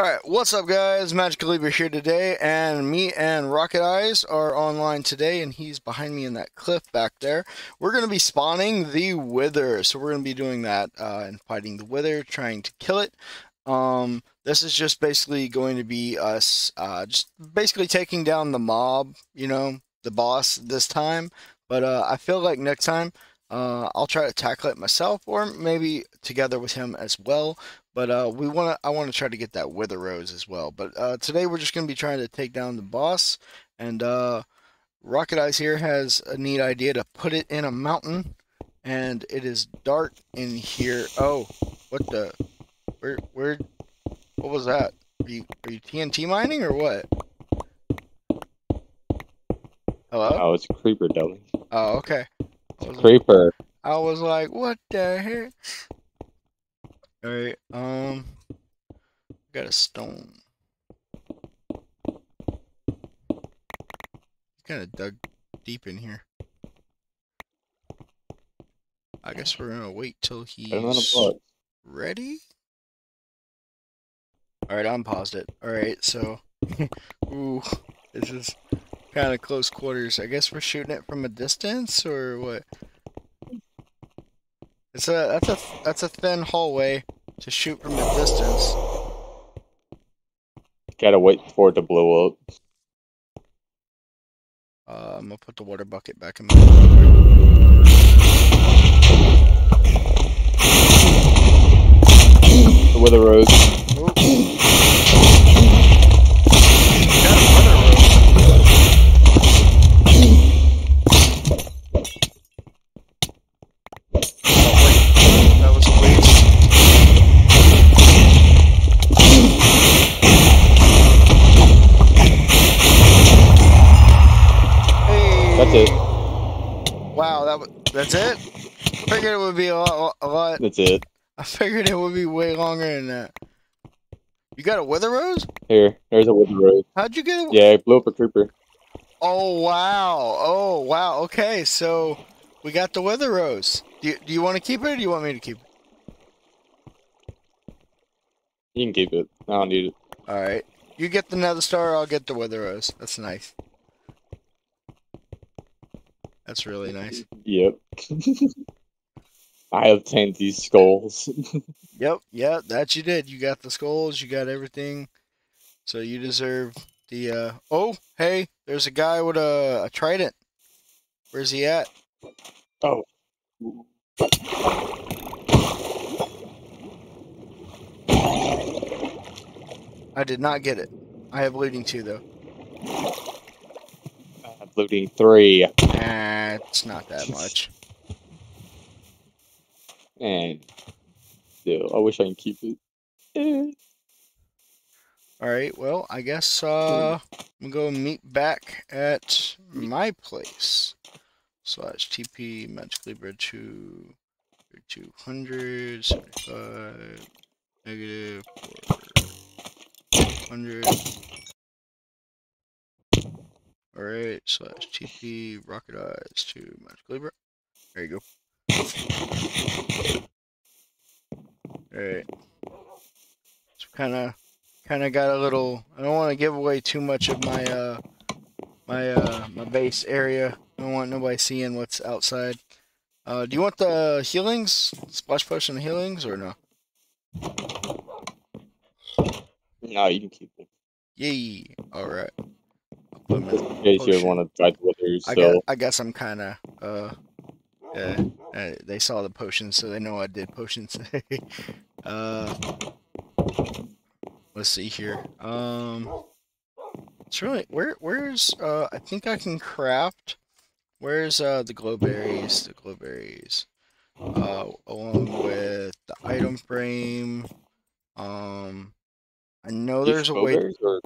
Alright, what's up guys? Magic Libra here today, and me and Rocketeyes are online today, and he's behind me in that cliff back there. We're going to be spawning the Wither, so we're going to be doing that uh, and fighting the Wither, trying to kill it. Um, this is just basically going to be us uh, just basically taking down the mob, you know, the boss this time. But uh, I feel like next time uh, I'll try to tackle it myself, or maybe together with him as well. But uh, we want to. I want to try to get that Wither Rose as well. But uh, today we're just going to be trying to take down the boss. And uh, Rocketeyes here has a neat idea to put it in a mountain. And it is dark in here. Oh, what the? Where? Where? What was that? Are you, are you TNT mining or what? Hello? Oh, it's a creeper, dummy. Oh, okay. Creeper. I was like, what the heck? Alright, um, got a stone. Kind of dug deep in here. I guess we're gonna wait till he's ready. Alright, I'm paused it. Alright, so, ooh, this is kind of close quarters. I guess we're shooting it from a distance, or what? It's a that's a that's a thin hallway to shoot from a distance. Gotta wait for it to blow up. Uh, I'm gonna put the water bucket back in my. The Wither Rose. That's it. I figured it would be way longer than that. You got a Wither Rose? Here, there's a Wither Rose. How'd you get it? Yeah, I blew up a creeper. Oh wow! Oh wow! Okay, so we got the Wither Rose. Do you, do you want to keep it, or do you want me to keep it? You can keep it. I don't need it. All right. You get the Nether Star. I'll get the Wither Rose. That's nice. That's really nice. Yep. I obtained these skulls. Yep. Yeah, that you did. You got the skulls. You got everything. So you deserve the. uh Oh, hey, there's a guy with a, a trident. Where's he at? oh. I did not get it. I have looting two though. I'm looting three. Nah, it's not that much. And still, I wish I can keep it. Eh. All right. Well, I guess uh, I'm gonna go meet back at my place. Slash TP Magic Libra two two hundred seventy five negative four hundred. All right. Slash TP Rocketeyes to Magic Libra. There you go. All right. So kind of kind of got a little I don't want to give away too much of my uh my uh my base area. I don't want nobody seeing what's outside. Uh do you want the healings? Splash potion healings or no? No, you can keep it. Yay. All right. I'll put 'em in case you want to the Withers, I so guess I guess I'm kind of uh yeah, uh, they saw the potions, so they know I did potions. uh, let's see here. Um, it's really where where's uh I think I can craft. Where's uh the glow berries? The glow berries. Uh, along with the item frame. Um, I know there's a way. or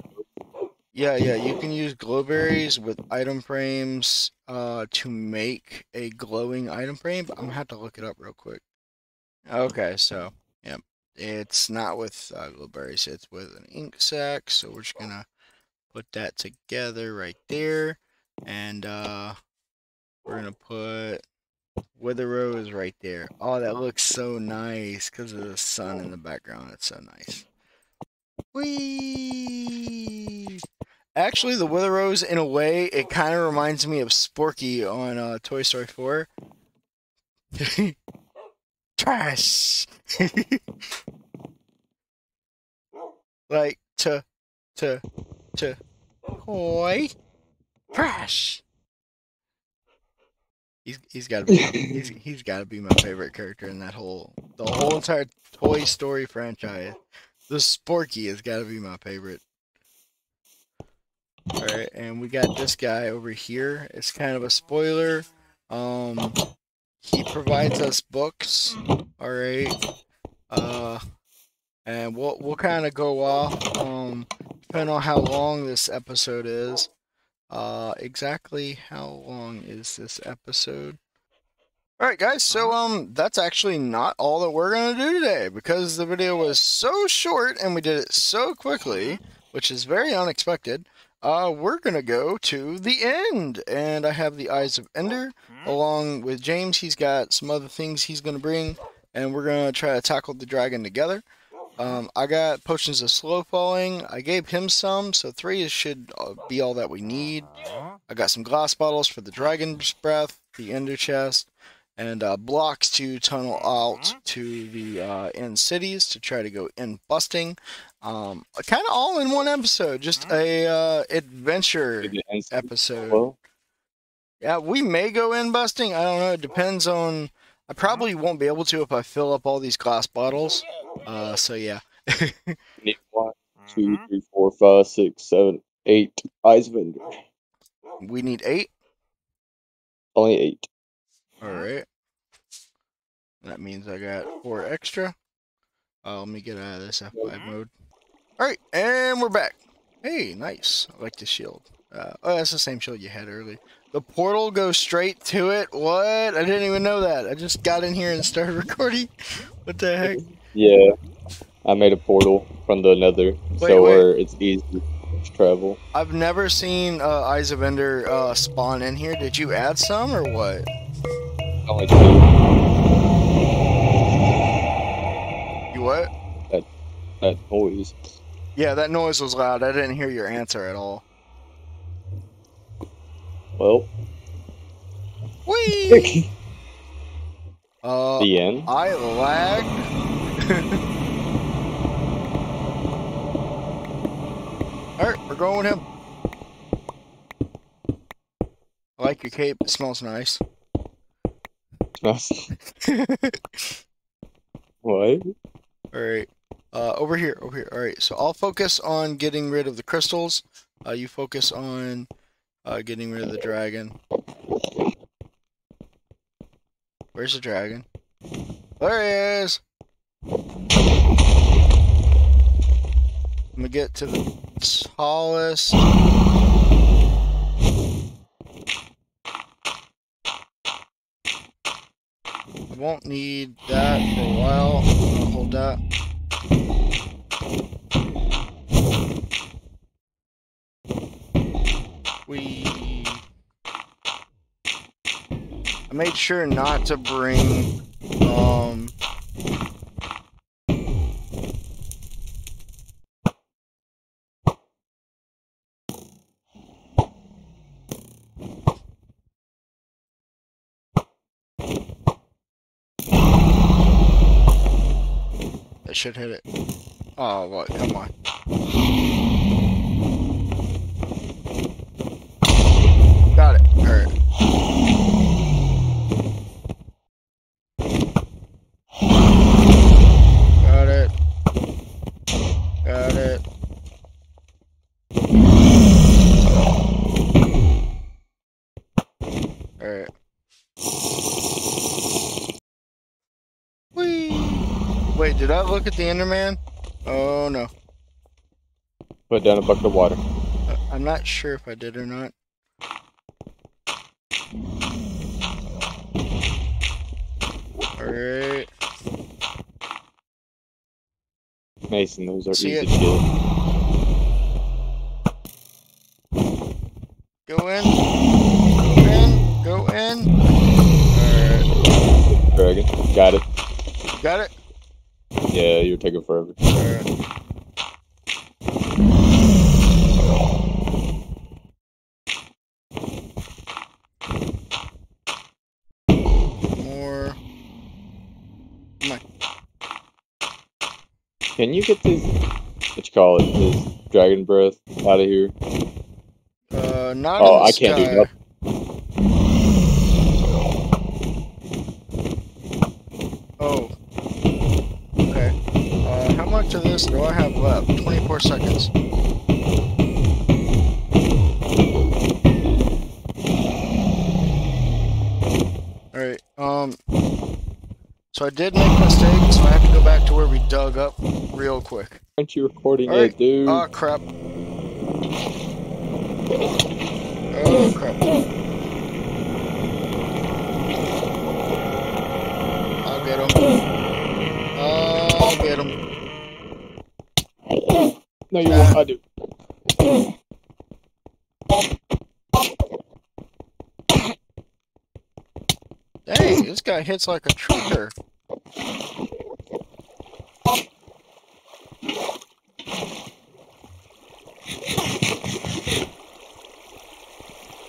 Yeah, yeah, you can use glowberries with item frames uh to make a glowing item frame, but I'm gonna have to look it up real quick. Okay, so yep, it's not with uh, glowberries, it's with an ink sac, so we're just gonna put that together right there, and uh we're gonna put Wither Rose right there. Oh, that looks so nice because of the sun in the background. It's so nice. Whee! Actually, the Wither Rose, in a way, it kind of reminds me of Sporky on uh, Toy Story 4. Trash! like, to, to, to, toy, trash! He's, he's got to be he's, he's got to be my favorite character in that whole the whole entire Toy Story franchise. The Sporky has got to be my favorite. All right, and we got this guy over here. It's kind of a spoiler. Um, he provides us books. All right. Uh, and we'll we'll kind of go off. Um, depending on how long this episode is. Uh, exactly how long is this episode? All right, guys. So um, that's actually not all that we're gonna do today because the video was so short and we did it so quickly, which is very unexpected. Uh, we're gonna go to the end, and I have the Eyes of Ender along with James. He's got some other things he's gonna bring, and we're gonna try to tackle the dragon together. Um, I got potions of slow falling. I gave him some, so three should uh, be all that we need. I got some glass bottles for the dragon's breath, the ender chest, and uh, blocks to tunnel out to the uh, end cities to try to go end busting. Um, kind of all in one episode, just a uh, adventure Did it end episode. Yeah, we may go end busting. I don't know. It depends on. I probably won't be able to if I fill up all these glass bottles. Uh, so yeah. One, two, three, four, five, six, seven, eight eyes of Ender. we need eight. Only eight. All right. That means I got four extra. Uh, let me get out of this F5 mode. All right, and we're back. Hey, nice. I like the shield. Uh, oh, that's the same shield you had earlier. The portal goes straight to it. What? I didn't even know that. I just got in here and started recording. What the heck? Yeah. I made a portal from the nether, Wait, so wait. it's easy to travel. I've never seen uh, Eyes of Ender uh, spawn in here. Did you add some or what? Only two. You what? That noise. Yeah, that noise was loud. I didn't hear your answer at all. Well, Whee! Uh, the end. I lagged. Alright, we're going with him. I like your cape, it smells nice. what? Alright. Uh, over here, over here. Alright, so I'll focus on getting rid of the crystals. Uh, you focus on uh, getting rid of the dragon. Where's the dragon? There he is! I'm gonna get to the tallest. I won't need that for a while. Hold that. We. I made sure not to bring um should hit it. Oh, what? Come on. Got it. Alright. Got it. Got it. Alright. Whee! Wait, did I look at the Enderman? Oh no. Put down a bucket of water. I- I'm not sure if I did or not. Alright. Mason, those are See easy it? to get. Go in. Go in. Go in. Alright. Dragon. Got it. Got it? Yeah, you're taking forever. More. Come on. Can you get this? What you call it? This dragon breath out of here? Uh, not. Oh, I sky. can't do nothing. Oh, uh, how this do I have left? 24 seconds. Alright, um... So I did make mistakes, so I have to go back to where we dug up real quick. Aren't you recording Alright. it, dude? Oh, crap. Oh, crap. I'll get him. I'll get him. No, you won't. I do. Dang, this guy hits like a trucker.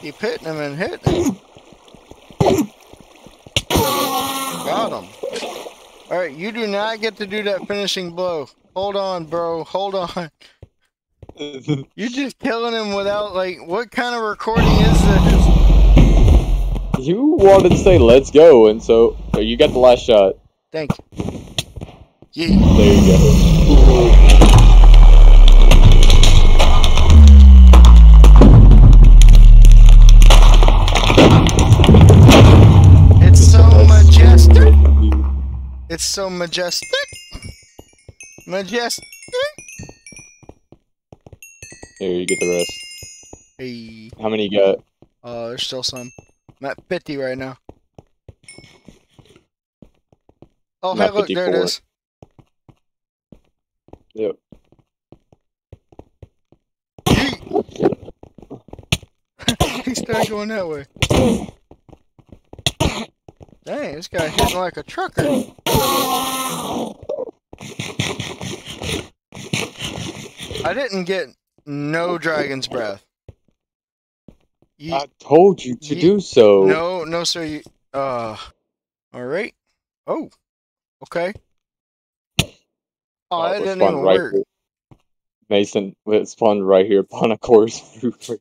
Keep hitting him and hitting him. Got him. Alright, you do not get to do that finishing blow. Hold on, bro. Hold on. You're just killing him without, like, what kind of recording is this? you wanted to say let's go, and so you got the last shot. Thank you. Yeah. There you go. It's so majestic. It's so majestic. Majestic. Here, you get the rest. Hey. How many you got? Uh, there's still some. I'm at 50 right now. Oh, hey, look, there it is. Yep. he started going that way. Dang, this guy hitting like a trucker. I didn't get no dragon's breath. You, I told you to Ye- do so. no, no, sir. You, uh, all right. Oh, okay. Oh, Oh, that didn't even right work. here. Mason, it spawned right here upon a chorus.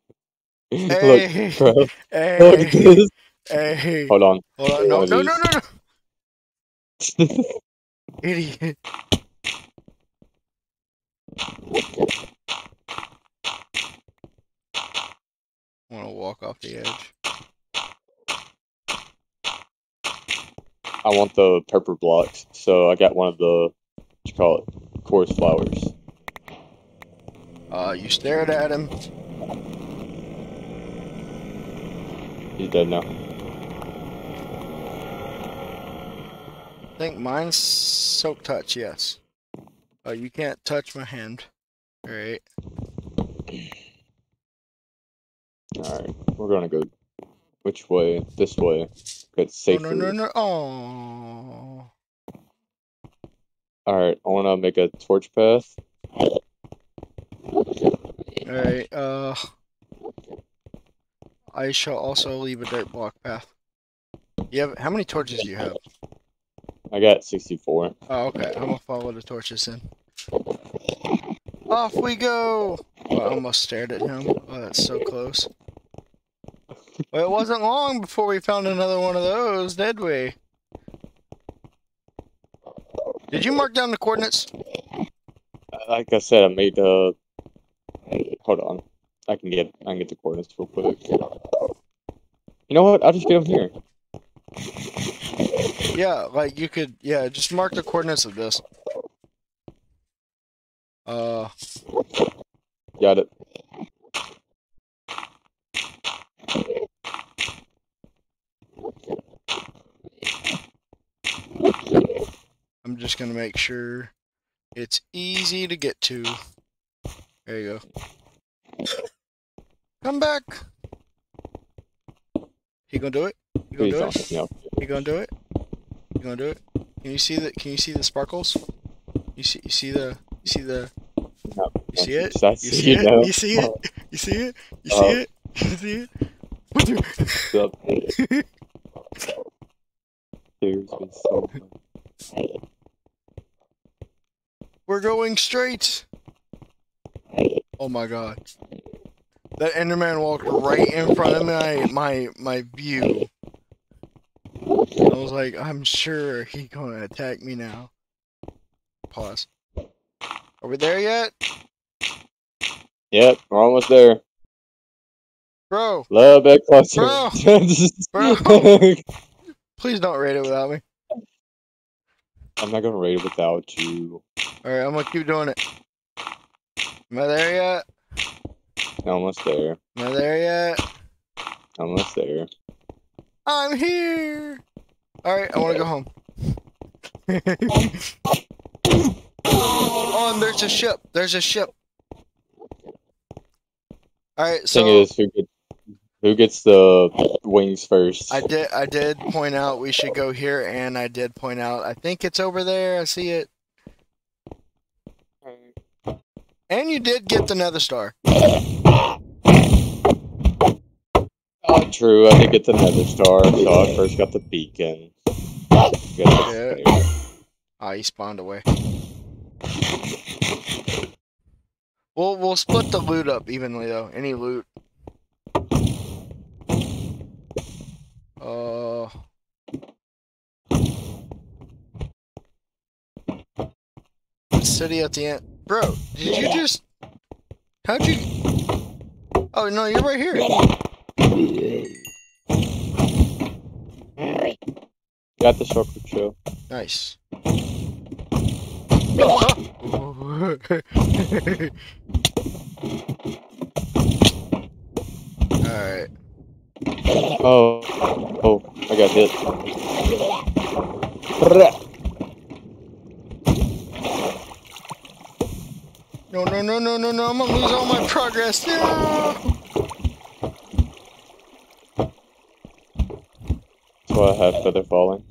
Hey, Look, bro. Look hey, this. hey. Hold on. Hold on. No, no, no, no, no. Idiot. Want to walk off the edge? I want the purpur blocks, so I got one of the what you call it, chorus flowers. Uh, you stared at him. He's dead now. I think mine's soak touch. Yes. Oh, you can't touch my hand. All right. All right, we're gonna go. Which way? This way. Get Oh safer. no no no! Oh. All right, I want to make a torch path. All right. Uh. I shall also leave a dirt block path. You have how many torches do you have? I got 64. Oh, okay. I'm gonna follow the torches then. Off we go! I almost stared at him. Oh, that's so close. Well, it wasn't long before we found another one of those, did we? Did you mark down the coordinates? Like I said, I made uh. Hold on, I can get I can get the coordinates real quick. You know what? I'll just get them here. Yeah, like you could, yeah, just mark the coordinates of this. Uh, Got it. I'm just gonna make sure it's easy to get to. There you go. Come back. He gonna do it? You gonna Please do don't. it? No. You gonna do it? You gonna do it? Can you see the Can you see the sparkles? You see You see the You see the no. You see it? You see, it? You see it? You see it? You see Oh. it? You see it? What's up? Scares me so much. We're going straight. Oh my god. That Enderman walked right in front of my my my view. I was like, I'm sure he gonna attack me now. Pause. Are we there yet? Yep, we're almost there. Bro, Love bit closer. Bro. please don't raid it without me. I'm not gonna raid it without you. Alright, I'm gonna keep doing it. Am I there yet? Almost there. Am I there yet? Almost there. I'm here. Alright, I wanna go home. oh, and there's a ship. There's a ship. Alright, Thing so is, who gets who gets the wings first? I did I did point out we should go here and I did point out I think it's over there. I see it. And you did get the nether star. Oh, true. I did get the nether star, so I first got the beacon. Got Yeah. Ah, he spawned away. We'll we'll split the loot up evenly though. Any loot. Uh. City at the end, bro. Did you just? How'd you? Oh no, you're right here. Got the chocolate show. Nice. Alright. Oh, oh, I got hit. No, no, no, no, no, no. I'm gonna lose all my progress. No! That's why I have feather falling.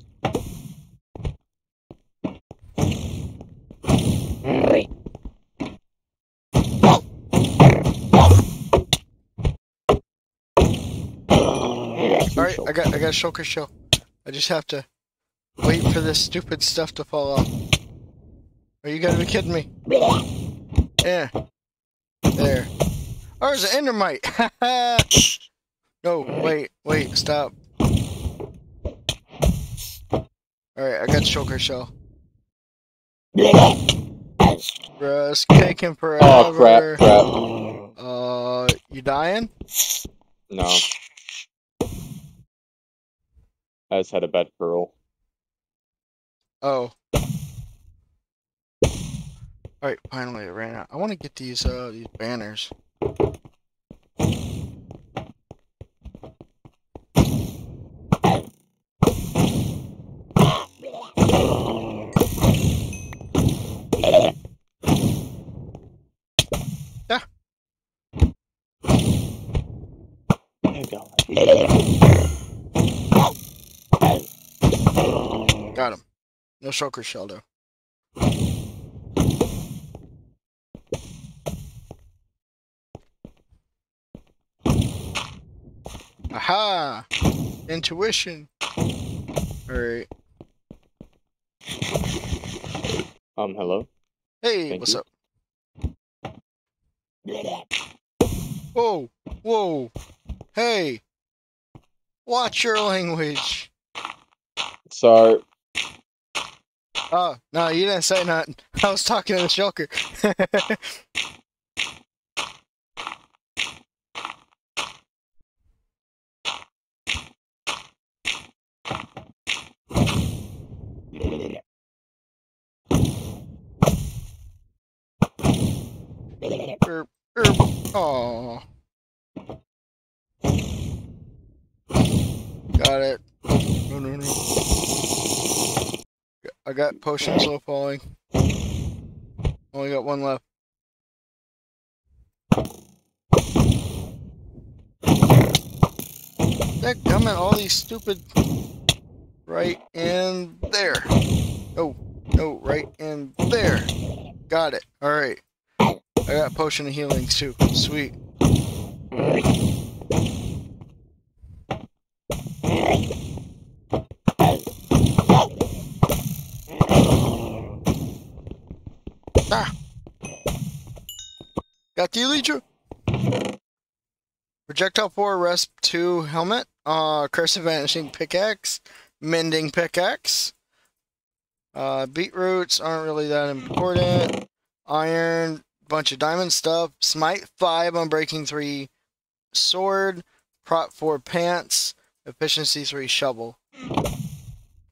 Alright, I got shulker shell. I just have to wait for this stupid stuff to fall off. Are you gotta be kidding me? Yeah. There. Oh, there's an endermite! no, wait, wait, stop. Alright, I got shulker shell. Bruh, it's taking forever. Oh crap, crap. Uh, you dying? No. I just had a bad curl. Oh. Alright, finally it ran out. I want to get these uh these banners. Yeah. There you go. Got him. No shulker shell though. Aha! Intuition. Alright. Um, hello? Hey, Thank what's you. up? Whoa! Whoa! Hey! Watch your language! Sorry. Oh, no, you didn't say nothing. I was talking to the shulker. Got it. No, no, no. I got potion slow falling. Only got one left. Heck, I'm all these stupid. Right in there. Oh, no, right in there. Got it. Alright. I got potion of healing too. Sweet. Got the Elytra. Projectile 4, Resp 2 helmet. Uh, Curse of Vanishing pickaxe. Mending pickaxe. Uh, beetroots aren't really that important. Iron, bunch of diamond stuff. Smite 5 Unbreaking 3 sword. Prot 4 pants. Efficiency 3 shovel.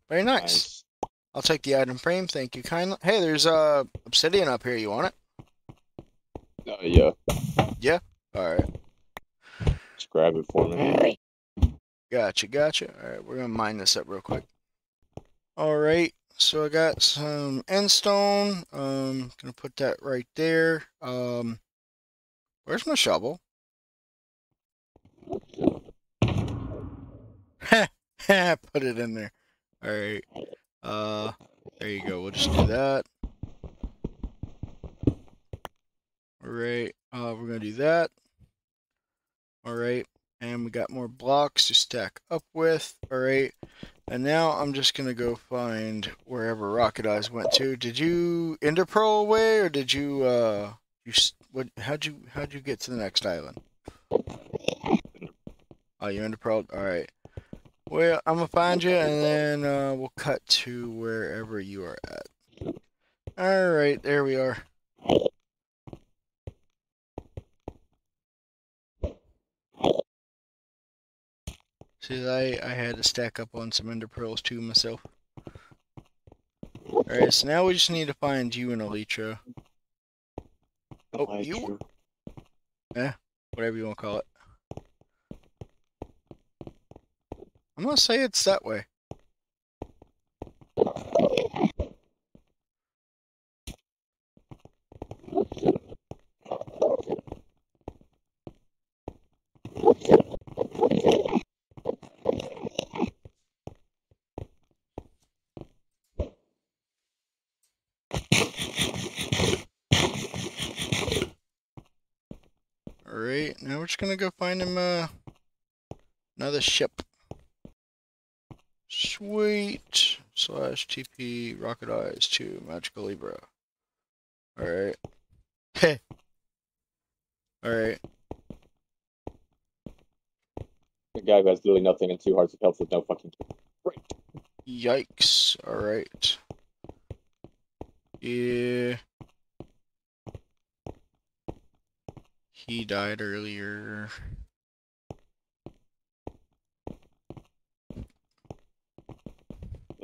Very nice. Nice. I'll take the item frame. Thank you kindly. Hey, there's uh, obsidian up here. You want it? Uh, yeah, All right. just grab it for me. Gotcha, gotcha. All right, we're gonna mine this up real quick. All right, so I got some endstone. Um, gonna put that right there. Um, where's my shovel? put it in there. All right. Uh, there you go. We'll just do that. All right. Uh, we're gonna do that. All right. And we got more blocks to stack up with. All right. And now I'm just gonna go find wherever Rocketeyes went to. Did you ender pearl away, or did you uh you what? How'd you how'd you get to the next island? Oh, you ender pearl. All right. Well, I'm gonna find you, and then uh, we'll cut to wherever you are at. All right, there we are. See, I I had to stack up on some ender pearls too myself. All right, so now we just need to find you and Elytra, Oh, you- whatever you want to call it. I'm gonna say it's that way. Alright, now we're just gonna go find him uh another ship. Sweet slash TP Rocketeyes to Magical Libra. Alright. Hey. Alright. The guy who has literally nothing and two hearts of health with no fucking. Yikes. Alright. Yeah. He died earlier.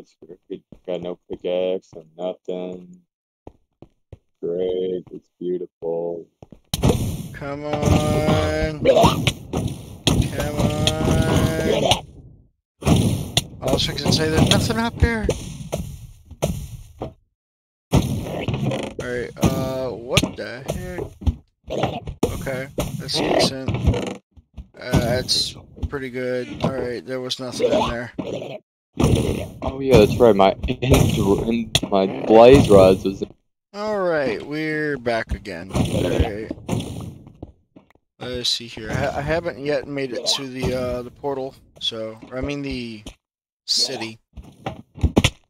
It's great. Got no pickaxe and nothing. Great. It's beautiful. Come on. Come on. I was fixing to say there's nothing up there. Alright, uh, what the heck? Okay, that's decent. Uh, that's pretty good. Alright, there was nothing in there. Oh yeah, that's right. My my blaze rods was. Alright, we're back again. Let's see here. I, I haven't yet made it to the uh, the portal, so I mean the city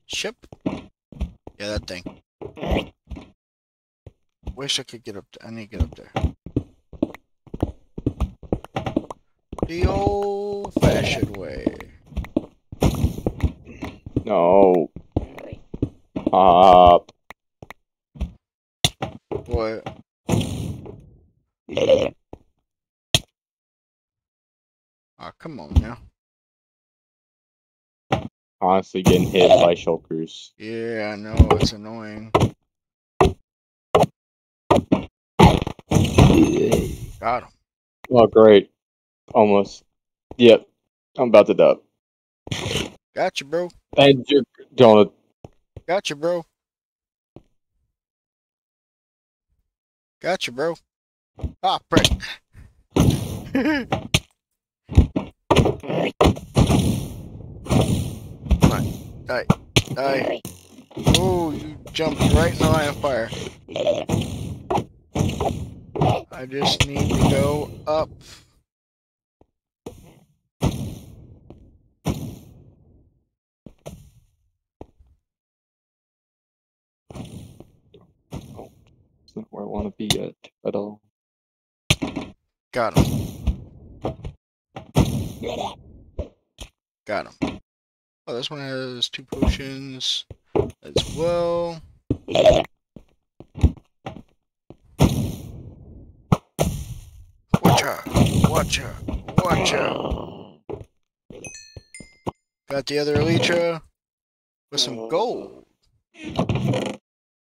ship. Yeah, that thing. Wish I could get up. There. I need to get up there. The old-fashioned way. No. Up. What? Oh, come on now. Honestly, getting hit by shulkers. Yeah, I know it's annoying. Got him. Oh great. Almost. Yep. I'm about to die. Got you, bro. And you're donut. Got you, bro. Got you, bro. Ah, on. Die. Die. Oh, you jumped right in the line of fire. I just need to go up. Be yet at all. Got him. Got him. Oh, this one has two potions as well. Watch out! Watch out! Watch out! Got the other Elytra with some gold.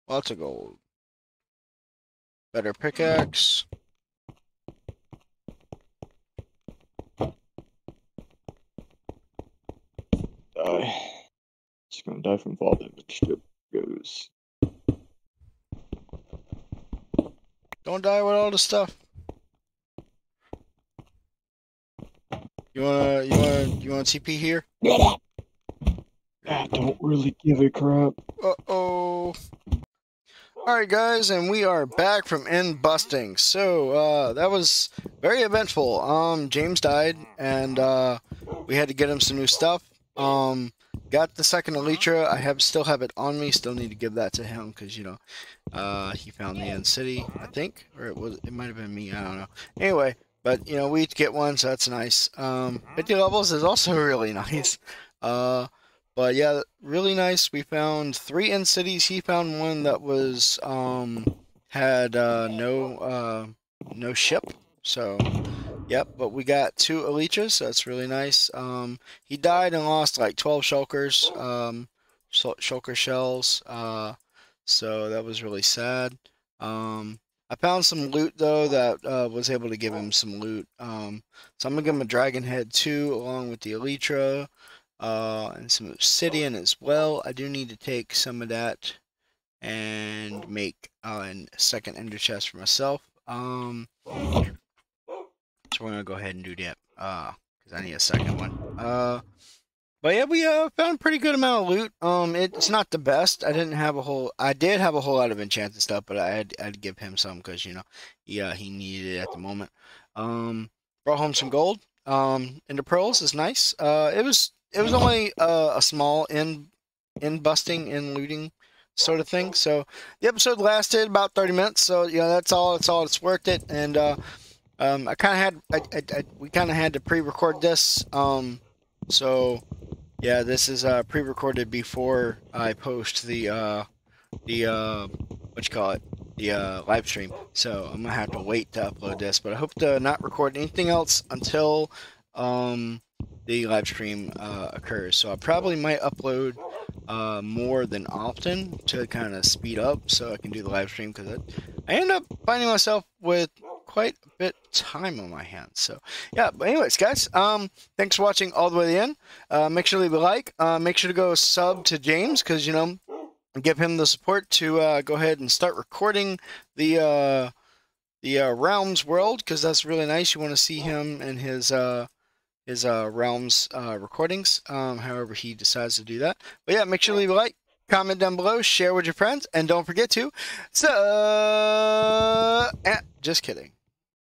Lots of gold. Better pickaxe. Die. She's gonna die from fall damage. Goes. Don't die with all the stuff. You wanna, you wanna, you wanna TP here? I don't really give a crap. Uh oh. Alright, guys, and we are back from end busting. So, uh, that was very eventful. Um, James died, and, uh, we had to get him some new stuff. Um, got the second Elytra. I have still have it on me. Still need to give that to him because you know, uh, he found the end city, I think, or it was it might have been me. I don't know. Anyway, but you know, we get one, so that's nice. Um, 50 levels is also really nice. Uh, but yeah, really nice. We found three end cities. He found one that was um had uh, no uh, no ship. So Yep, but we got two Elytras, so that's really nice. Um, he died and lost like 12 Shulkers, um, Shulker shells, uh, so that was really sad. Um, I found some loot though that uh, was able to give him some loot. Um, so I'm gonna give him a Dragon Head too, along with the Elytra, uh, and some Obsidian as well. I do need to take some of that and make uh, a second Ender chest for myself. Um, so we're gonna go ahead and do that. Uh, because I need a second one. Uh, but yeah, we uh found pretty good amount of loot. Um, it's not the best. I didn't have a whole. I did have a whole lot of enchanted stuff, but I had I'd give him some because you know, yeah, he needed it at the moment. Um, brought home some gold. Um, and the pearls is nice. Uh, it was it was only uh, a small in end busting and looting sort of thing. So the episode lasted about 30 minutes. So you know that's all. It's all. It's worth it. And uh, um, I kind of had, I, I, I we kind of had to pre-record this. Um, so yeah, this is uh, pre-recorded before I post the uh, the uh, what you call it, the uh, live stream. So I'm gonna have to wait to upload this, but I hope to not record anything else until um, the live stream uh, occurs. So I probably might upload uh, more than often to kind of speed up so I can do the live stream because I, end up finding myself with quite a bit time on my hands. So yeah, but anyways, guys, um, thanks for watching all the way to the end. Uh, make sure to leave a like. Uh, make sure to go sub to James because you know give him the support to uh, go ahead and start recording the uh, the uh, Realms world because that's really nice. You want to see him and his uh, his uh, Realms uh, recordings, um, however he decides to do that. But yeah, make sure to leave a like, comment down below, share with your friends, and don't forget to. So, eh, just kidding.